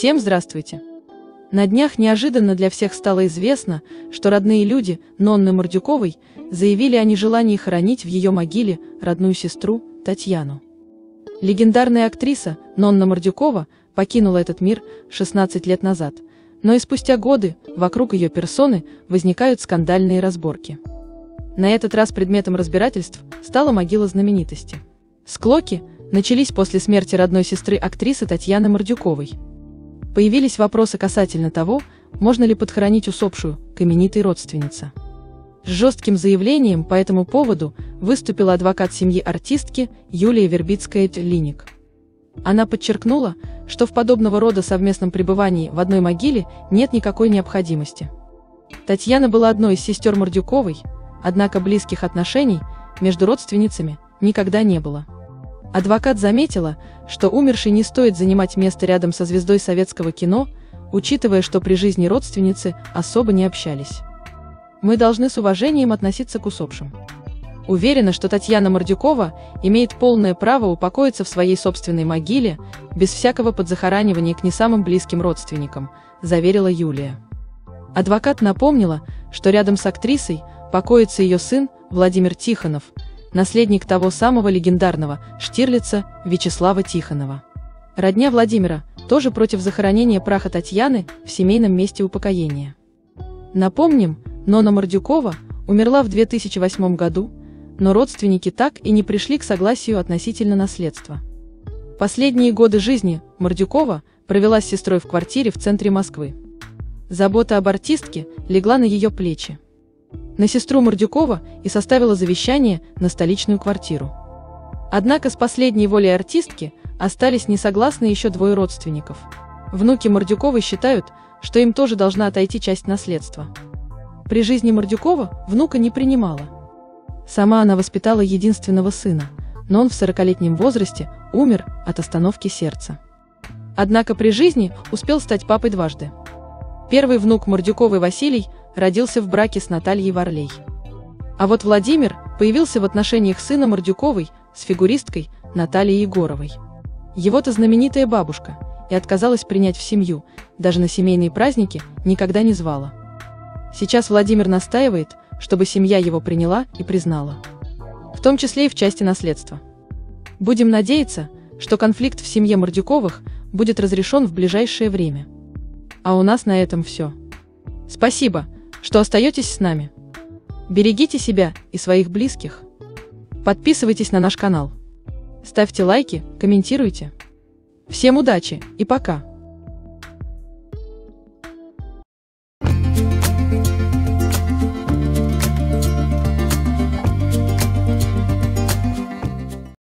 Всем здравствуйте! На днях неожиданно для всех стало известно, что родные люди Нонны Мордюковой заявили о нежелании хоронить в ее могиле родную сестру Татьяну. Легендарная актриса Нонна Мордюкова покинула этот мир 16 лет назад, но и спустя годы вокруг ее персоны возникают скандальные разборки. На этот раз предметом разбирательств стала могила знаменитости. Склоки начались после смерти родной сестры актрисы Татьяны Мордюковой. Появились вопросы касательно того, можно ли подхоронить усопшую к именитой родственнице. С жестким заявлением по этому поводу выступила адвокат семьи артистки Юлия Вербицкая-Линик. Она подчеркнула, что в подобного рода совместном пребывании в одной могиле нет никакой необходимости. Татьяна была одной из сестер Мордюковой, однако близких отношений между родственницами никогда не было. Адвокат заметила, что умерший не стоит занимать место рядом со звездой советского кино, учитывая, что при жизни родственницы особо не общались. Мы должны с уважением относиться к усопшим. Уверена, что Татьяна Мордюкова имеет полное право упокоиться в своей собственной могиле, без всякого подзахоранивания к не самым близким родственникам, заверила Юлия. Адвокат напомнила, что рядом с актрисой покоится ее сын Владимир Тихонов – наследник того самого легендарного Штирлица Вячеслава Тихонова. Родня Владимира тоже против захоронения праха Татьяны в семейном месте упокоения. Напомним, Нона Мордюкова умерла в 2008 году, но родственники так и не пришли к согласию относительно наследства. Последние годы жизни Мордюкова провела с сестрой в квартире в центре Москвы. Забота об артистке легла на ее плечи на сестру Мордюкова и составила завещание на столичную квартиру. Однако с последней волей артистки остались не согласны еще двое родственников. Внуки Мордюковой считают, что им тоже должна отойти часть наследства. При жизни Мордюкова внука не принимала. Сама она воспитала единственного сына, но он в 40-летнем возрасте умер от остановки сердца. Однако при жизни успел стать папой дважды. Первый внук Мордюковой Василий – родился в браке с Натальей Варлей. А вот Владимир появился в отношениях сына Мордюковой с фигуристкой Натальей Егоровой. Его-то знаменитая бабушка и отказалась принять в семью, даже на семейные праздники никогда не звала. Сейчас Владимир настаивает, чтобы семья его приняла и признала. В том числе и в части наследства. Будем надеяться, что конфликт в семье Мордюковых будет разрешен в ближайшее время. А у нас на этом все. Спасибо что остаетесь с нами. Берегите себя и своих близких. Подписывайтесь на наш канал. Ставьте лайки, комментируйте. Всем удачи и пока!